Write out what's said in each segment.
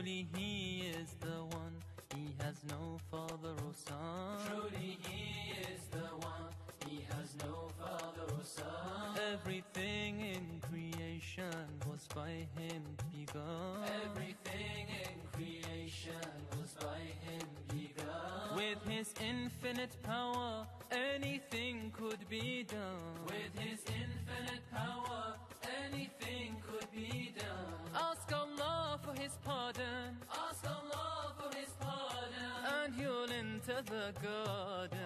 Truly He is the one, He has no father or son. Truly He is the one, He has no father or son. Everything in creation was by Him begun. Everything in creation was by Him begun. With His infinite power, anything could be done. With His pardon, Ask Allah for His pardon. and you'll enter the garden.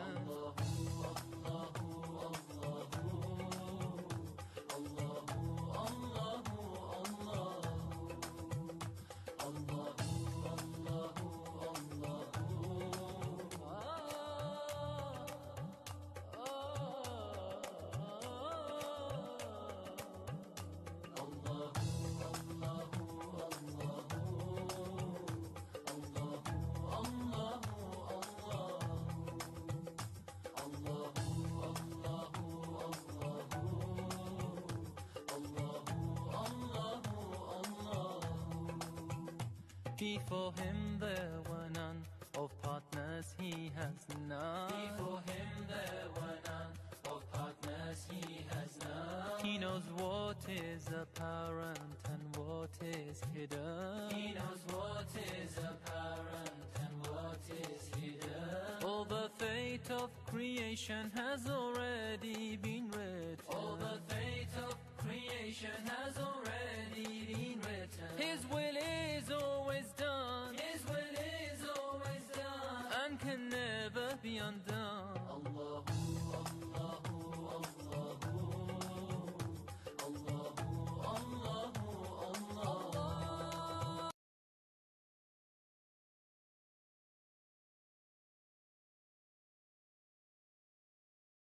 Before him there were none, of partners he has none. Before Him there were none, of partners He has none. He knows what is apparent and what is hidden. He knows what is apparent and what is hidden. All the fate of creation has already never be undone.